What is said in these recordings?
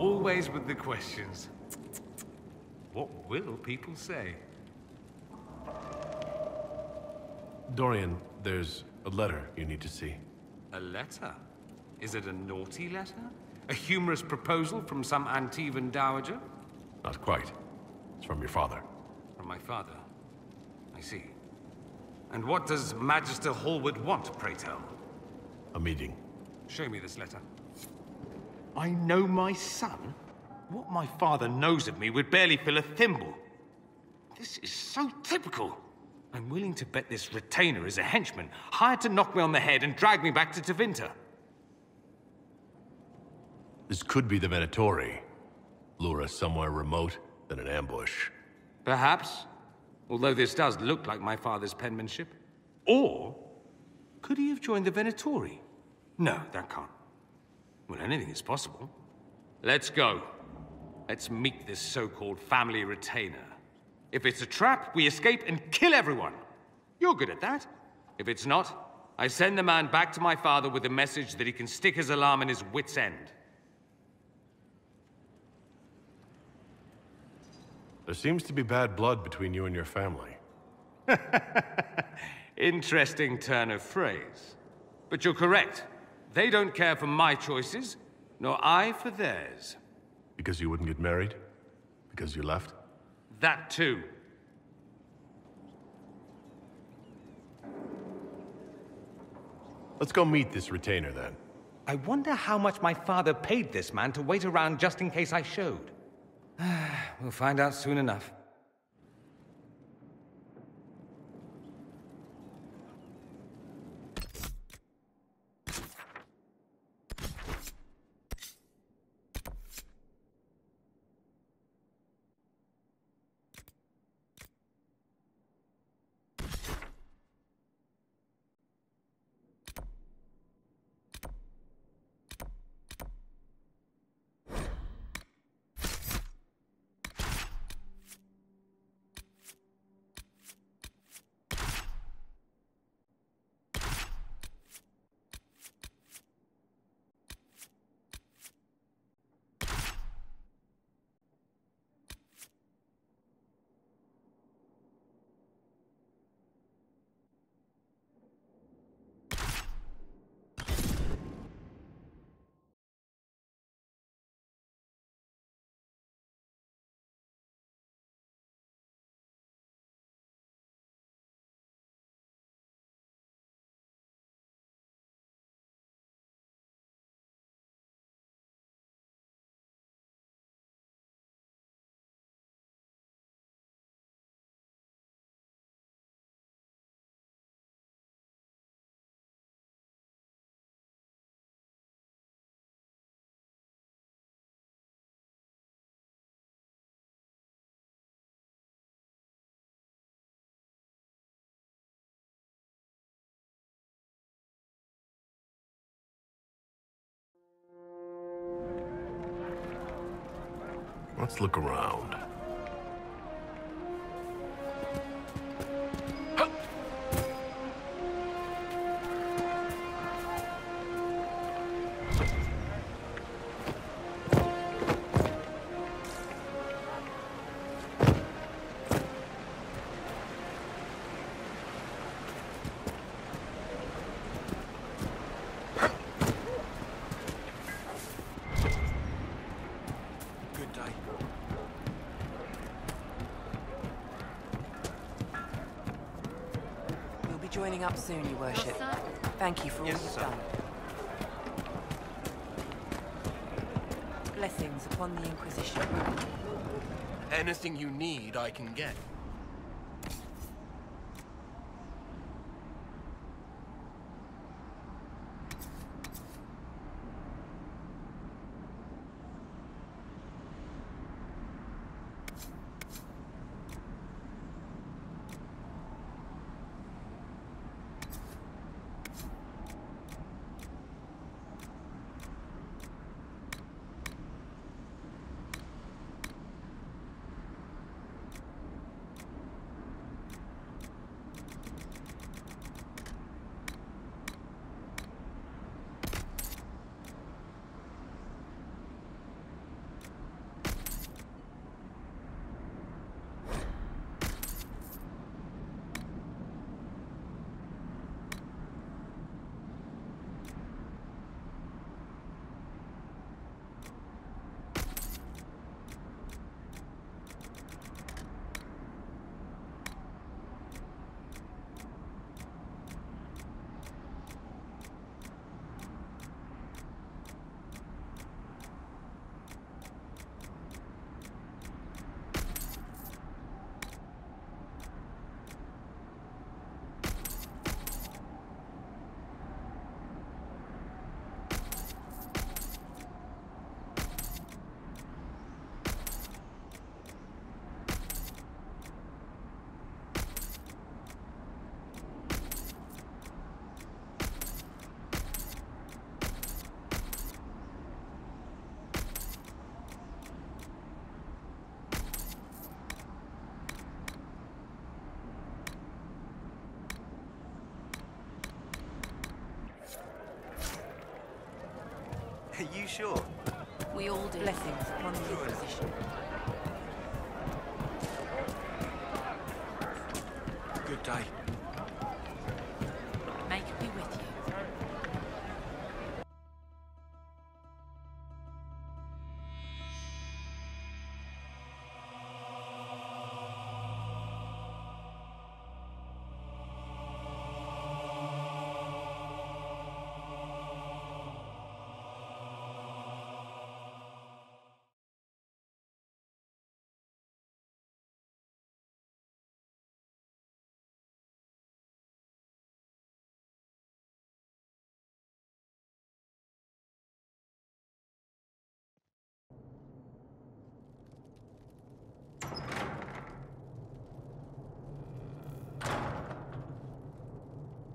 Always with the questions. What will people say? Dorian, there's a letter you need to see. A letter? Is it a naughty letter? A humorous proposal from some Antivan dowager? Not quite. It's from your father. From my father. I see. And what does Magister Halward want, pray tell? A meeting. Show me this letter. I know my son? What my father knows of me would barely fill a thimble. This is so typical. I'm willing to bet this retainer is a henchman, hired to knock me on the head and drag me back to Tevinter. This could be the Venatori. Lure us somewhere remote, then an ambush. Perhaps. Although this does look like my father's penmanship. Or, could he have joined the Venatori? No, that can't. Well, anything is possible. Let's go. Let's meet this so-called family retainer. If it's a trap, we escape and kill everyone. You're good at that. If it's not, I send the man back to my father with a message that he can stick his alarm in his wit's end. There seems to be bad blood between you and your family. Interesting turn of phrase. But you're correct. They don't care for my choices, nor I for theirs. Because you wouldn't get married? Because you left? That too. Let's go meet this retainer then. I wonder how much my father paid this man to wait around just in case I showed. we'll find out soon enough. Let's look around. Joining up soon, Your Worship. Thank you for all Yes, you've sir. done. Blessings upon the Inquisition. Anything you need, I can get. Sure? We all do. Blessings upon the Inquisition. Good day.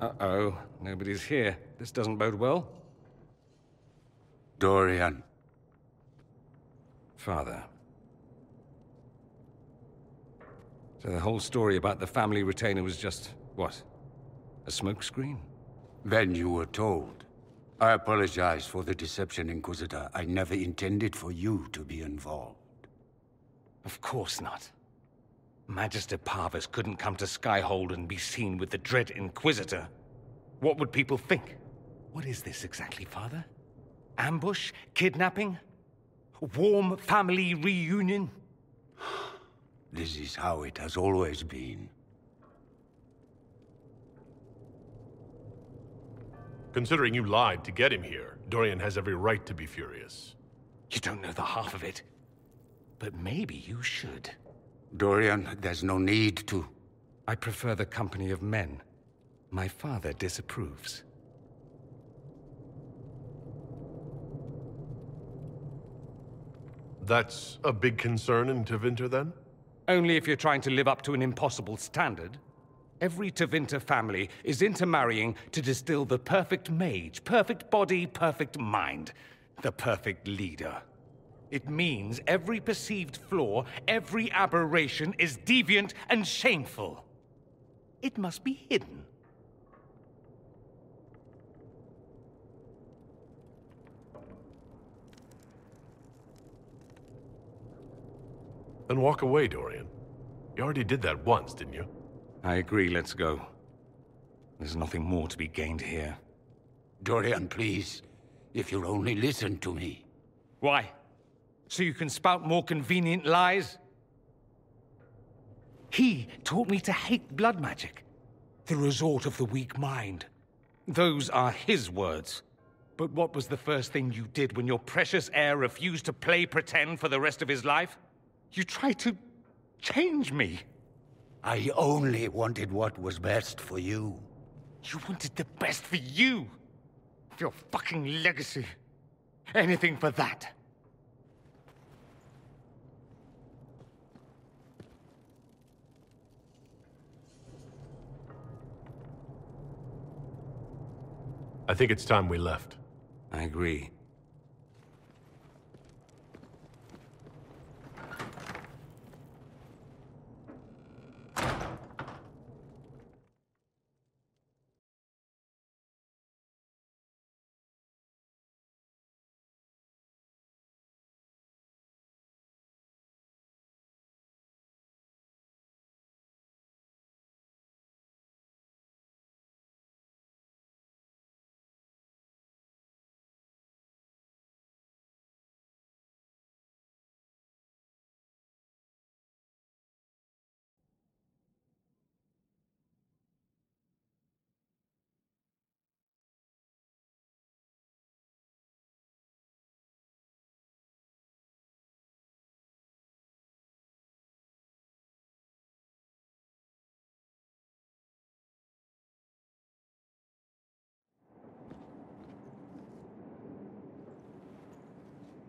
Uh-oh. Nobody's here. This doesn't bode well. Dorian, Father. So the whole story about the family retainer was just, what? A smokescreen? then you were told. I apologize for the deception, Inquisitor. I never intended for you to be involved. Of course not. Magister Pavus couldn't come to Skyhold and be seen with the Dread Inquisitor. What would people think? What is this exactly, Father? Ambush? Kidnapping? Warm family reunion? This is how it has always been. Considering you lied to get him here, Dorian has every right to be furious. You don't know the half of it. But maybe you should. Dorian, there's no need to. I prefer the company of men. My father disapproves. That's a big concern in Tevinter, then? Only if you're trying to live up to an impossible standard. Every Tevinter family is intermarrying to distill the perfect mage, perfect body, perfect mind, the perfect leader. It means every perceived flaw, every aberration is deviant and shameful. It must be hidden. Then walk away, Dorian. You already did that once, didn't you? I agree, let's go. There's nothing more to be gained here. Dorian, please. If you'll only listen to me. Why? So you can spout more convenient lies? He taught me to hate blood magic. The resort of the weak mind. Those are his words. But what was the first thing you did when your precious heir refused to play pretend for the rest of his life? You tried to change me. I only wanted what was best for you. You wanted the best for you. Your fucking legacy. Anything for that. I think it's time we left. I agree.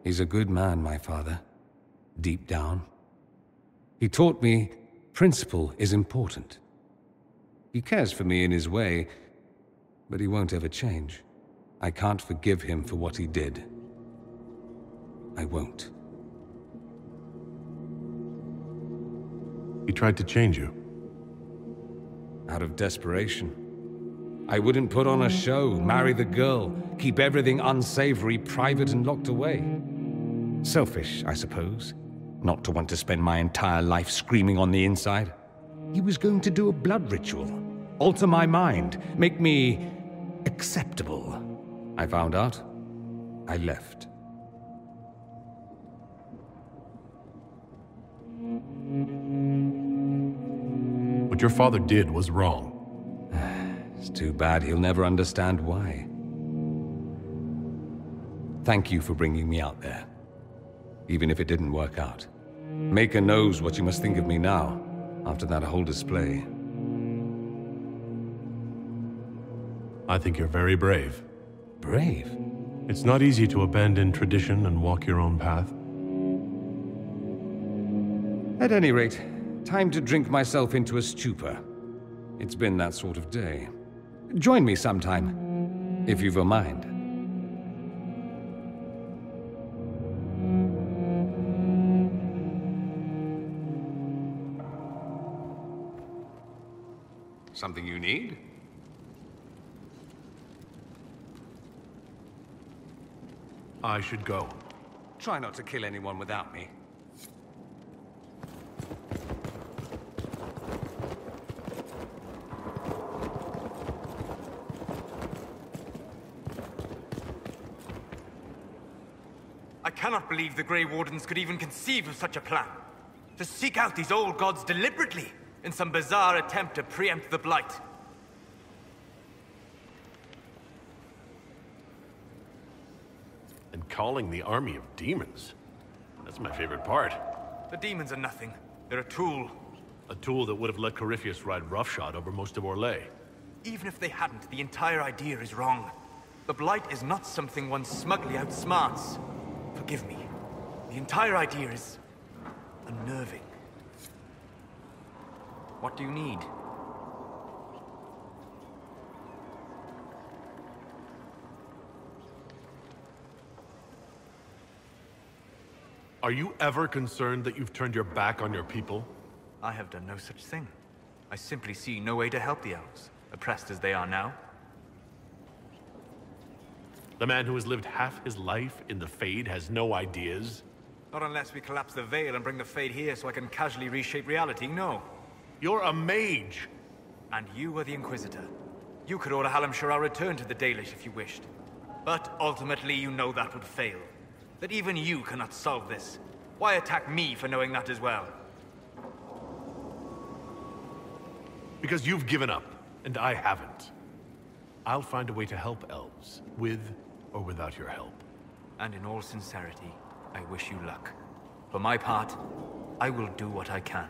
He's a good man, my father. Deep down. He taught me principle is important. He cares for me in his way, but he won't ever change. I can't forgive him for what he did. I won't. He tried to change you. Out of desperation. I wouldn't put on a show, marry the girl, keep everything unsavory private and locked away. Selfish, I suppose, not to want to spend my entire life screaming on the inside. He was going to do a blood ritual, alter my mind, make me acceptable. I found out. I left. What your father did was wrong. It's too bad he'll never understand why. Thank you for bringing me out there. Even if it didn't work out. Maker knows what you must think of me now, after that whole display. I think you're very brave. Brave? It's not easy to abandon tradition and walk your own path. At any rate, time to drink myself into a stupor. It's been that sort of day. Join me sometime, if you've a mind. Something you need? I should go. Try not to kill anyone without me. I cannot believe the Grey Wardens could even conceive of such a plan. To seek out these old gods deliberately, in some bizarre attempt to preempt the Blight. And calling the army of demons. That's my favorite part. The demons are nothing. They're a tool. A tool that would have let Corypheus ride roughshod over most of Orlais. Even if they hadn't, the entire idea is wrong. The Blight is not something one smugly outsmarts. Forgive me. The entire idea is... unnerving. What do you need? Are you ever concerned that you've turned your back on your people? I have done no such thing. I simply see no way to help the elves, oppressed as they are now. The man who has lived half his life in the Fade has no ideas? Not unless we collapse the veil and bring the Fade here so I can casually reshape reality, no. You're a mage! And you are the Inquisitor. You could order Halamshiral returned to the Dalish if you wished. But ultimately you know that would fail. That even you cannot solve this. Why attack me for knowing that as well? Because you've given up, and I haven't. I'll find a way to help elves, with or without your help. And in all sincerity, I wish you luck. For my part, I will do what I can.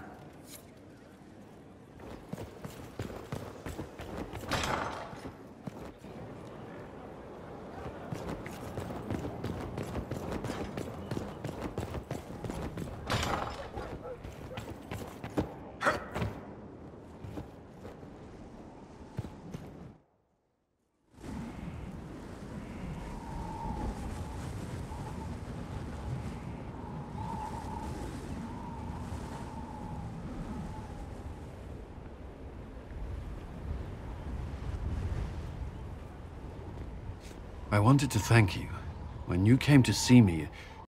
I wanted to thank you. When you came to see me,